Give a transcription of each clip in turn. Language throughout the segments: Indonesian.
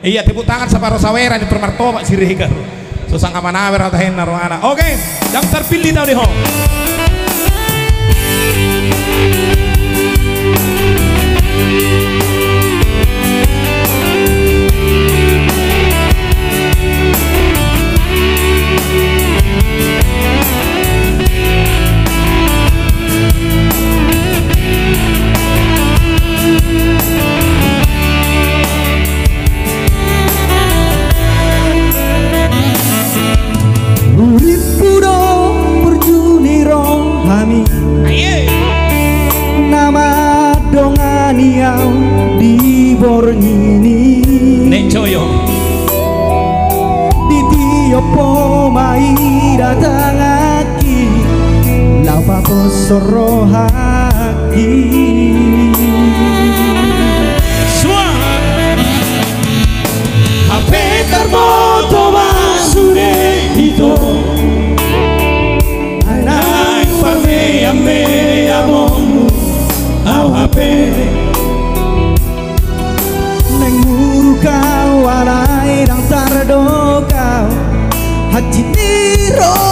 Iya, tepuk tangan separuh sawera di permartoba si Rega. Susang kamanawer atau hen narwana. Oke, yang terpilih tahu di Joyo. Di tiopo mai datang aki Lapa posoro haki Suara. HP termoto masude ito Anak pame ame amomu au HP Neng muru kau alai Kadokau Hati niro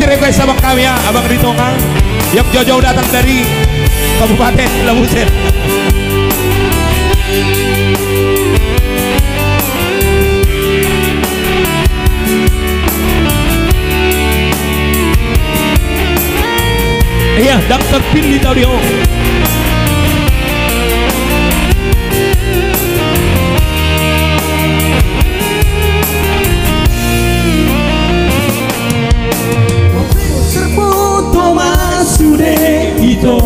kasih request abang kami ya, abang Ritongang yang jauh-jauh datang dari Kabupaten Labusen. Iya, dan terpilih tahu dia. Ito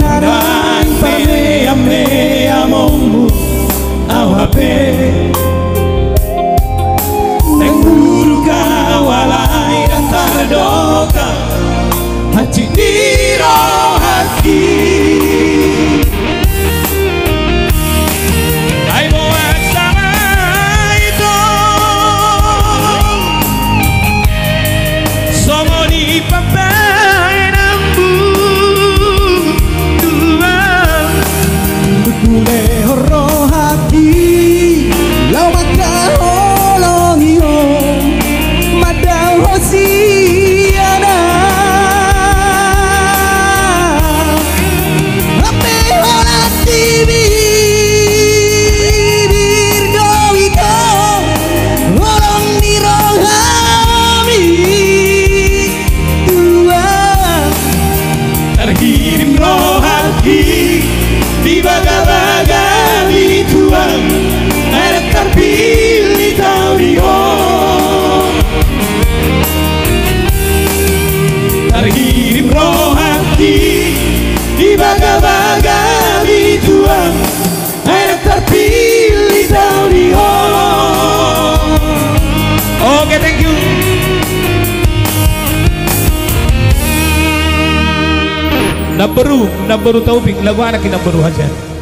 Narang pame ame amomu awape Neng buru kawalai dan tardoka Haji rohani di Nabaru, Nabaru Taufik, lagu anak Nabaru Hajar.